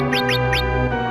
Música